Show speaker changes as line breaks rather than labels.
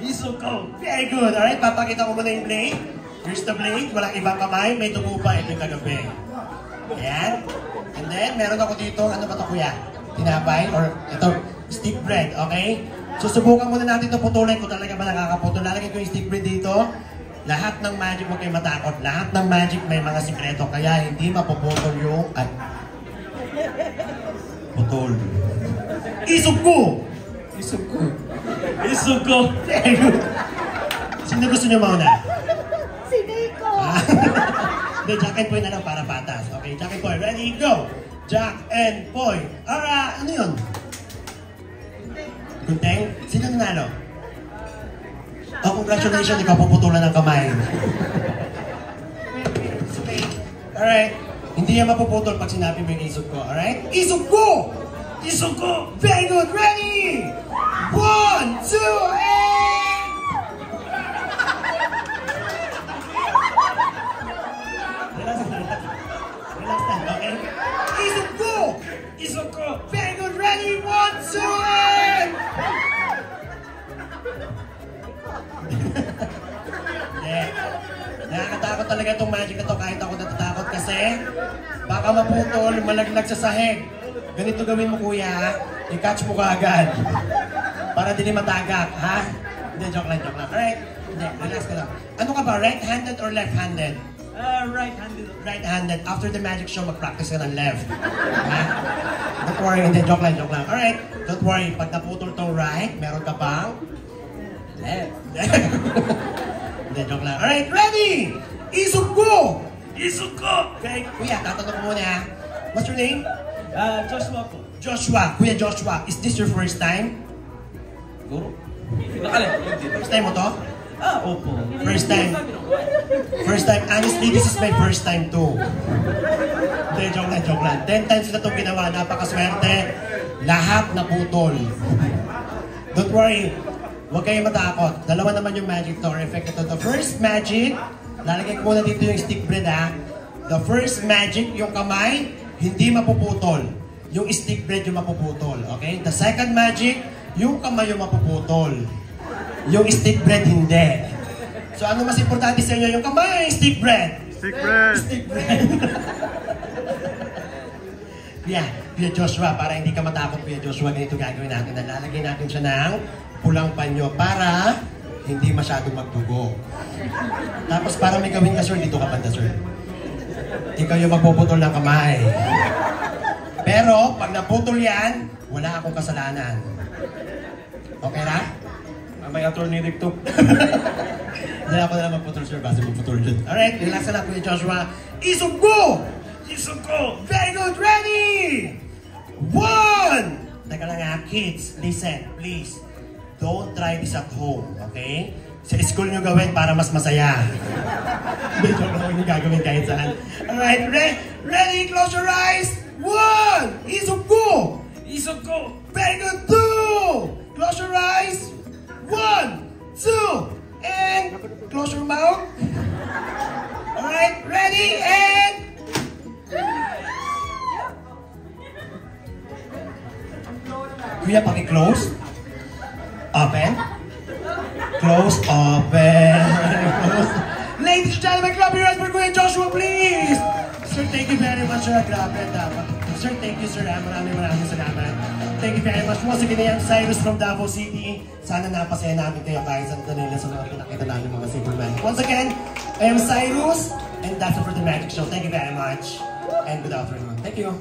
Isuko. Very good. Alright, papakita ko muna yung blade. Here's the blade. Walang ibang kamay. May tubo pa. Ito kagabi. Ayan. And then, meron ako dito. Ano ba ito, kuya? Tinapay? Or ito, stick bread. Okay? Susubukan muna natin ito putulin kung talaga ba nakakaputol. Lalagay ko yung stick bread dito. Lahat ng magic, huwag kayo matakot. Lahat ng magic may mga sikreto. Kaya hindi mapuputol yung... Ay. Putol. Isuko! Isuko. Isuko. Very good. Sino gusto niyo mauna?
Si Nico!
Ah. Hindi, Jack and Poy na lang para patas. Okay, Jack and Poy. Ready, go! Jack and Poy. Ara, ano yun? Kunteng? Sino nanalo? Oh, congratulations, ikaw puputulan ng kamay. Alright. Hindi yan mapuputol pag sinabi mo yung isog ko. Alright? Isog ko! Isog ko! Very good! Ready! One, two, and... Relax, relax. Relax lang, okay? Isog ko! Isog ko! Very good! Ready! One, two, and... Hindi. Nakakatakot talaga itong magic na to kahit ako natatakot kasi baka maputol, malaglag sa sahig. Ganito gawin mo kuya, i-catch mo kaagad. Para din matagak, ha? Hindi, joke lang, joke lang. Alright? Hindi, relax ka lang. Ano ka ba, right-handed or left-handed?
Uh, right-handed.
Right-handed. After the magic show, mag-practice ka ng left. Ha? Don't worry, hindi, joke lang, joke lang. Alright, don't worry. Pag naputol tong right, meron ka bang left. Hindi, joke lang. Alright, ready! Isog ko! Isog ko! Okay, kuya, tatanong ko muna ha. What's your name?
Uh, Joshua po.
Joshua. Kuya Joshua, is this your first time?
Guru? Nakalala.
First time mo to?
Ah, opo.
First time. First time. Honestly, this is my first time too. Hindi, joke lang, joke lang. Ten times na itong ginawa. Napakaswerte. Lahat naputol. Don't worry. Huwag kayong matakot. Dalawa naman yung magic to effect ito. The first magic, lalagay ko muna dito yung stick bread ha. The first magic, yung kamay, hindi mapuputol. Yung stick bread yung mapuputol. Okay? The second magic, yung kamay yung mapuputol. Yung stick bread hindi. So ano mas importante sa inyo? Yung kamay, stick bread.
Stick bread.
Stick bread. Kuya, Kuya Joshua, para hindi ka matakot, Kuya Joshua, ganito gagawin natin. Nalalagay natin siya ng pulang panyo para hindi masyadong magdugo. Tapos para may gawin ka, sir, dito ka banda, sir. Ikaw yung magpuputol ng kamay. Pero, pag naputol yan, wala akong kasalanan. Okay na?
May attorney dito.
Hindi ako na lang magputol, sir. Basta magputol dyan. Alright, relax na lang, Kuya Joshua. Isog ko! Isog ko! Very good! Ready! One! Teka lang ha, kids, listen, please. Don't try this at home, okay? Sa school nyo gawin para mas masaya. Hindi, joke lang yung gagawin kahit saan. Alright, re ready? Close your eyes! One! Isog ko! Isog ko! Very good! Two! Close your eyes! One! Two! And close your mouth. Alright, ready? And... Kuya, paki-close. Open. Close, open. Close. Ladies and gentlemen, clap your hands for Kuya Joshua, please! Sir, thank you very much, sir. Grabe, dapat. Sir, thank you, sir. Maraming maraming salamat. Thank you very much. Once again, I am Cyrus from Davao City. Sana napasaya namin kayo kahit sa kanila sa mga pinakita namin mga Superman. Once again, I am Cyrus, and that's it for the Magic Show. Thank you very much. And good afternoon. Thank you.